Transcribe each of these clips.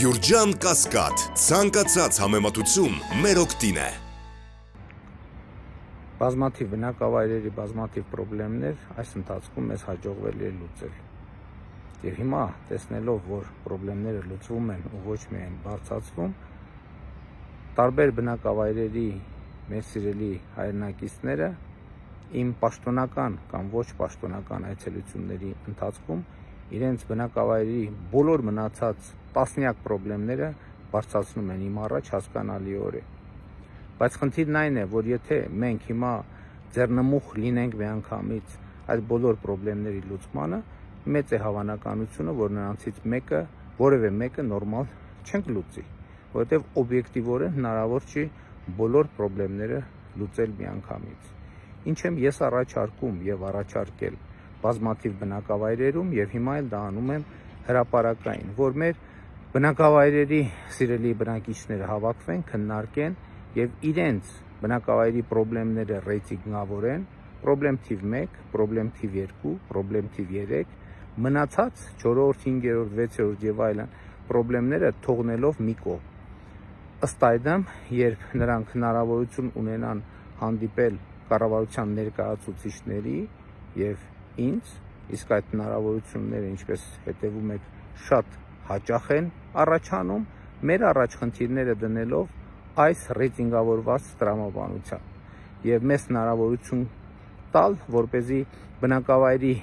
Գյուրջան Կասկադ, ցանկացած համեմատություն մեր օգտին է։ Բազմաթիվ բնակավայրերի բազմաթիվ խնդիրներ այս ընթացքում մեզ հաջողվել է լուծել։ Եվ հիմա տեսնելով, որ խնդիրները լուծվում են ու ոչ միայն բարձրացվում, տարբեր բնակավայրերի մեր սիրելի հայրենակիցները իմ պաշտոնական կամ ոչ պաշտոնական այցելությունների ընթացքում իրենց բնակավայրի բոլոր մնացած տասնյակ խնդիրները բարձրացնում են իմ առաջ հասկանալիորեն։ Բայց խնդիրն այն է, որ եթե մենք հիմա ձեռնմուխ լինենք միանգամից այդ բոլոր խնդիրների լուծմանը, մեծ է հավանականությունը, որ նրանցից մեկը, որևէ մեկը նորմալ չենք լուծի, որովհետև օբյեկտիվորեն հնարավոր չի բոլոր խնդիրները լուծել միանգամից։ Ինչ եմ ես առաջարկում եւ առաջարկել բազմաթիվ բնակավայրերում եւ հիմա էլ դա անում եմ հրաապարակային, որ մեր բնակավայրերի սիրելի բնակիչները հավաքվեն, քննարկեն եւ իրենց բնակավայրի խնդիրները ռեյտինգավորեն, խնդրեմ թիվ 1, խնդրեմ թիվ 2, խնդրեմ թիվ 3, մնացած 4-րդ, 5-րդ, 6-րդ եւ այլն խնդիրները թողնելով մի կողմ։ Ըստ այդմ, երբ նրանք հնարավորություն ունենան հանդիպել կառավարության ներկայացուցիչների եւ ինձ, իսկ այդ հնարավորությունները, ինչպես հետևում եք, շատ հաճախ են առաջանում, մեր առաջ խնդիրները դնելով այս ռեյտինգավորված տրամաբանությամբ եւ մեզ հնարավորություն տալ, որ เป զի բնակավայրի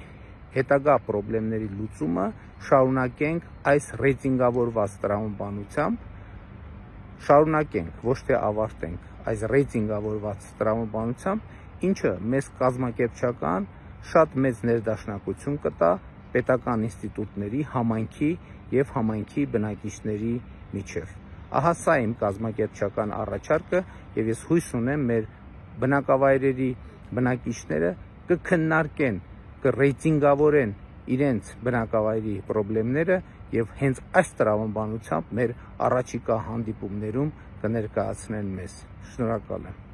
հետագա խնդիրների լուծումը շարունակենք այս ռեյտինգավորված տրամաբանությամբ շարունակենք, ոչ թե ավարտենք այս ռեյտինգավորված տրամաբանությամբ, ինչը մեզ կազմակերպչական շատ մեծ ներդաշնակություն կտա պետական ինստիտուտների, համայնքի եւ համայնքի բնակիչների միջև։ Ահա սա իմ կազմակերպչական առաջարկը եւ ես հույս ունեմ մեր բնակավայրերի բնակիչները կքննարկեն, կռեյտինգավորեն իրենց բնակավայրի խնդիրները եւ հենց այս տրամաբանությամբ մեր առաջիկա հանդիպումներում կներկայացնեն մեզ։ Շնորհակալ եմ։